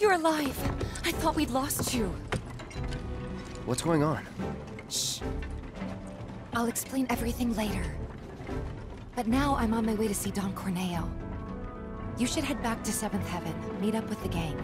You're alive! I thought we'd lost you. What's going on? Shh. I'll explain everything later. But now I'm on my way to see Don Corneo. You should head back to Seventh Heaven, meet up with the gang.